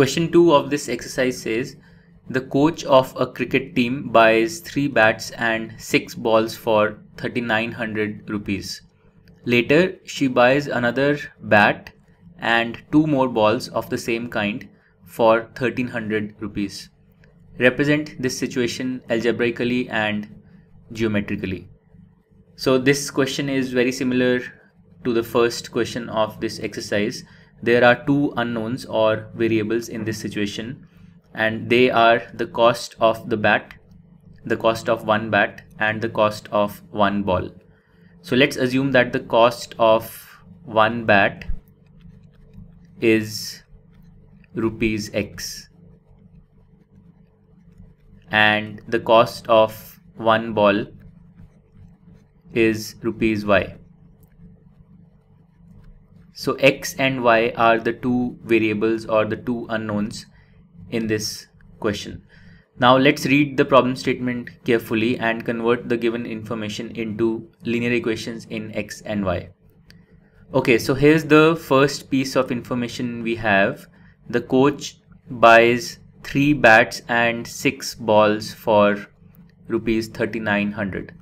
Question 2 of this exercise says the coach of a cricket team buys 3 bats and 6 balls for 3900 rupees. Later she buys another bat and 2 more balls of the same kind for 1300 rupees. Represent this situation algebraically and geometrically. So this question is very similar to the first question of this exercise there are two unknowns or variables in this situation and they are the cost of the bat the cost of one bat and the cost of one ball. So let's assume that the cost of one bat is rupees x and the cost of one ball is rupees y so x and y are the two variables or the two unknowns in this question. Now let's read the problem statement carefully and convert the given information into linear equations in x and y. Okay, so here's the first piece of information we have. The coach buys 3 bats and 6 balls for rupees 3900.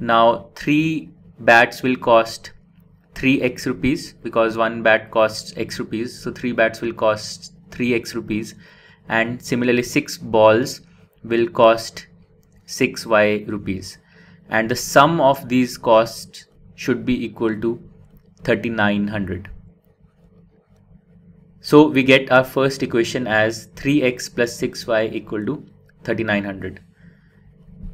Now 3 bats will cost 3x rupees because one bat costs x rupees. So 3 bats will cost 3x rupees. And similarly 6 balls will cost 6y rupees. And the sum of these costs should be equal to 3900 so we get our first equation as 3x plus 6y equal to 3900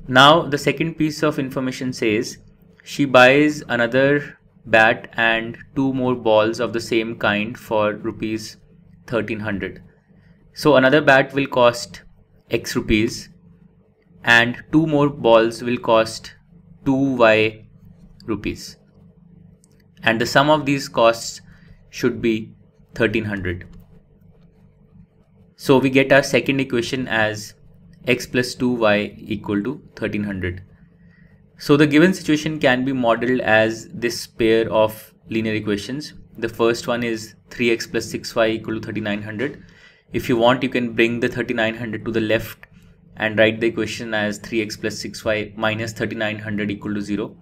now the second piece of information says she buys another bat and two more balls of the same kind for rupees 1300 so another bat will cost x rupees and two more balls will cost 2y rupees. And the sum of these costs should be 1300 so we get our second equation as x plus 2y equal to 1300 so the given situation can be modeled as this pair of linear equations. The first one is 3x plus 6y equal to 3900. If you want, you can bring the 3900 to the left and write the equation as 3x plus 6y minus 3900 equal to 0.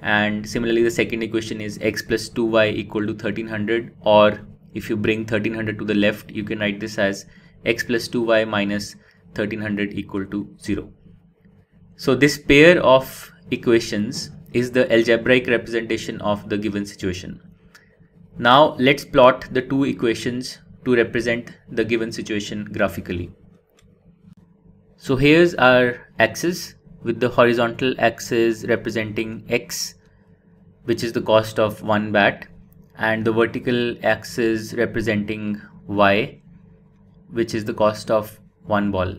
And similarly, the second equation is x plus 2y equal to 1300 or if you bring 1300 to the left, you can write this as x plus 2y minus 1300 equal to 0. So this pair of equations is the algebraic representation of the given situation. Now let's plot the two equations to represent the given situation graphically. So here's our axis with the horizontal axis representing x which is the cost of one bat and the vertical axis representing y which is the cost of one ball.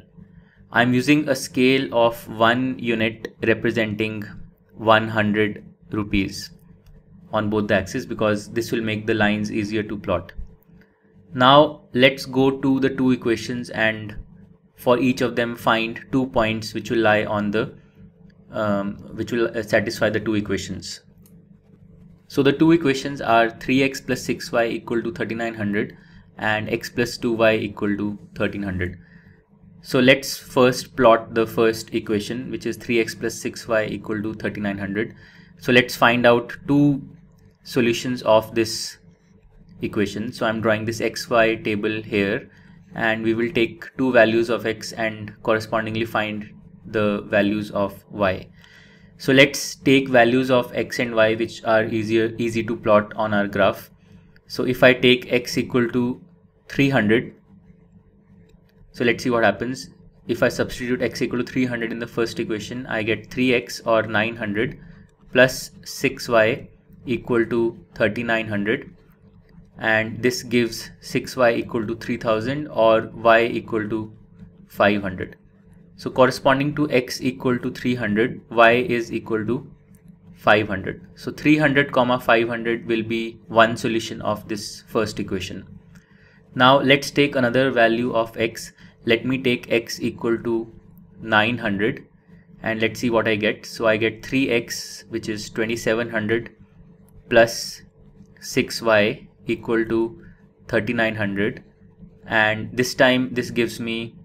I'm using a scale of 1 unit representing 100 rupees on both the axes because this will make the lines easier to plot. Now let's go to the two equations and for each of them find two points which will lie on the um, which will uh, satisfy the two equations. So the two equations are 3x plus 6y equal to 3900 and x plus 2y equal to 1300. So let's first plot the first equation which is 3x plus 6y equal to 3900. So let's find out two solutions of this equation. So I'm drawing this xy table here and we will take two values of x and correspondingly find the values of y. So let's take values of x and y which are easier easy to plot on our graph. So if I take x equal to 300 so let's see what happens. If I substitute x equal to 300 in the first equation, I get 3x or 900 plus 6y equal to 3900 and this gives 6y equal to 3000 or y equal to 500. So corresponding to x equal to 300, y is equal to 500. So 300 comma 500 will be one solution of this first equation. Now let's take another value of x. Let me take x equal to 900 and let's see what I get. So I get 3x which is 2700 plus 6y equal to 3900 and this time this gives me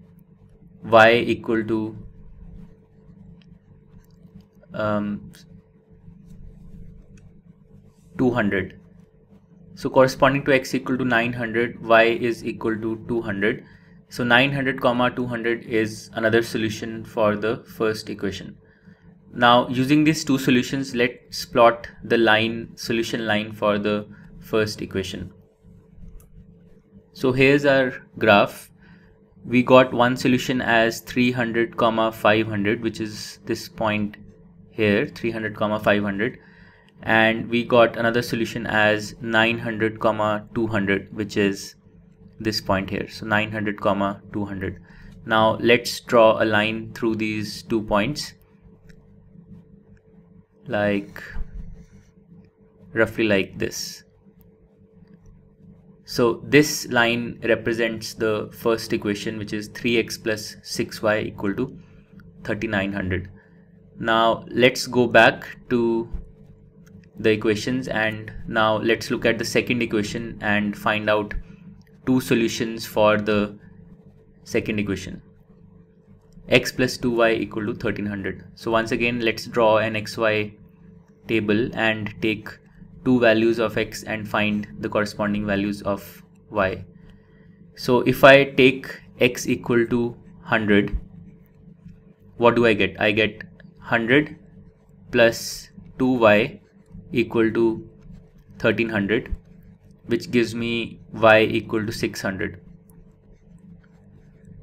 y equal to um, 200 so corresponding to x equal to 900 y is equal to 200 so 900 comma 200 is another solution for the first equation. Now using these two solutions let's plot the line solution line for the first equation. So here's our graph. We got one solution as 300 comma 500 which is this point here 300 comma 500 and we got another solution as 900 comma 200 which is this point here. So 900 comma 200 now let's draw a line through these two points. Like roughly like this. So this line represents the first equation which is 3x plus 6y equal to 3900 now let's go back to the equations and now let's look at the second equation and find out two solutions for the second equation. X plus 2y equal to 1300 so once again let's draw an xy table and take two values of x and find the corresponding values of y. So if I take x equal to 100 what do I get? I get 100 plus 2y equal to 1300 which gives me y equal to 600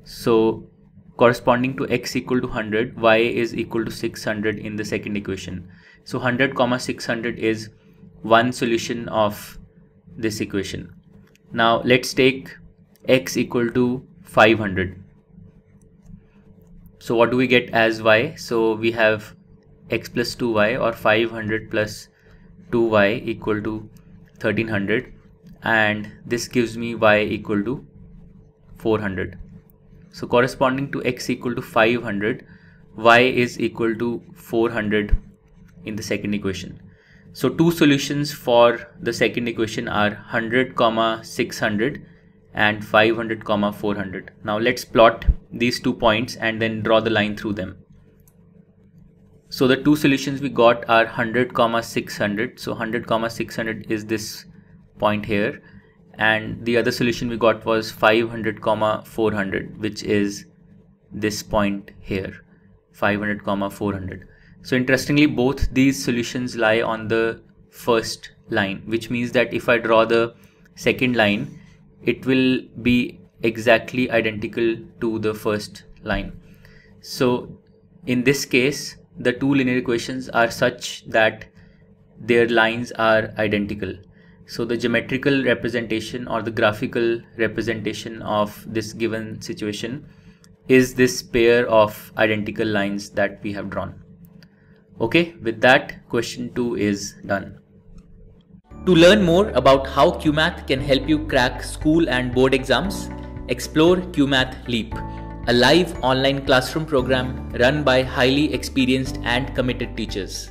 so corresponding to x equal to 100 y is equal to 600 in the second equation. So 100 comma 600 is one solution of this equation. Now let's take x equal to 500 so what do we get as y? So we have x plus 2y or 500 plus 2y equal to 1300 and this gives me y equal to 400 so corresponding to x equal to 500 y is equal to 400 in the second equation. So two solutions for the second equation are 100 comma 600 and 500 comma 400 now let's plot these two points and then draw the line through them so the two solutions we got are 100 comma 600 so 100 comma 600 is this point here. And the other solution we got was 500 comma 400 which is this point here. 500 comma 400 so interestingly both these solutions lie on the first line which means that if I draw the second line it will be exactly identical to the first line. So in this case the two linear equations are such that their lines are identical. So the geometrical representation or the graphical representation of this given situation is this pair of identical lines that we have drawn. Okay, with that question 2 is done. To learn more about how Cuemath can help you crack school and board exams, explore Cuemath Leap a live online classroom program run by highly experienced and committed teachers.